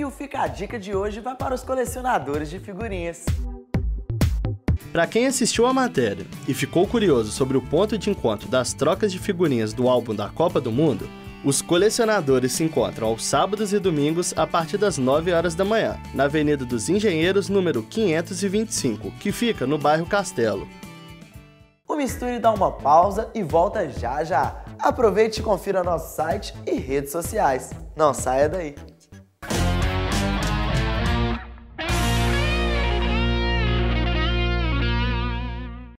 E o Fica a Dica de hoje vai para os colecionadores de figurinhas. Para quem assistiu a matéria e ficou curioso sobre o ponto de encontro das trocas de figurinhas do álbum da Copa do Mundo, os colecionadores se encontram aos sábados e domingos a partir das 9 horas da manhã, na Avenida dos Engenheiros, número 525, que fica no bairro Castelo. O Misture dá uma pausa e volta já já. Aproveite e confira nosso site e redes sociais. Não saia daí.